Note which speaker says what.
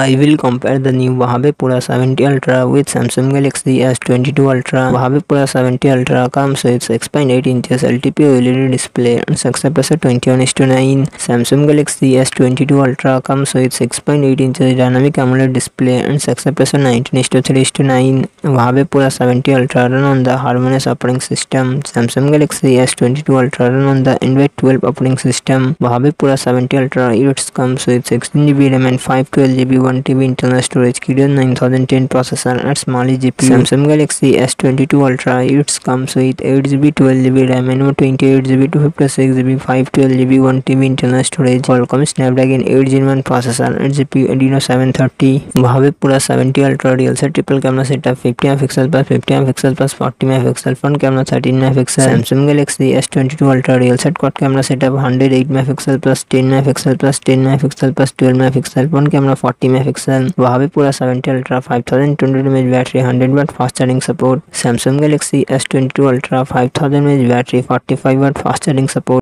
Speaker 1: I will compare the new Mojave Pura 70 Ultra with Samsung Galaxy S22 Ultra. Mojave Pura 70 Ultra comes with 6.8 inches LTP OLED display and success pressure 21 to 9. Samsung Galaxy S22 Ultra comes with 6.8 inches dynamic AMOLED display and success pressure 19 to 3 to 9. Mojave Pura 70 Ultra run on the Harmonious operating system. Samsung Galaxy S22 Ultra run on the Android 12 operating system. Mojave Pura 70 Ultra it comes with 16GB RAM and 512GB one T internal storage की D nine thousand ten processor and स्माली G P Samsung Galaxy S twenty two Ultra it's comes with eight G B twelve G B RAM and twenty eight G B two fifty six G B five twelve G B one T internal storage Qualcomm Snapdragon eight G one processor eight G P Adreno seven thirty भावे पूरा seventy ultra rear से triple camera setup fifty M pixel plus fifty M pixel plus forty M pixel front camera thirteen M pixel Samsung Galaxy S twenty two Ultra rear set quad camera setup hundred eight mega pixel plus ten mega pixel plus ten mega pixel plus twelve mega pixel front camera forty megapixel वहाँ भी पूरा 70 Ultra five thousand में battery 100 watt fast charging support Samsung Galaxy S22 Ultra five thousand में battery 45 watt fast charging support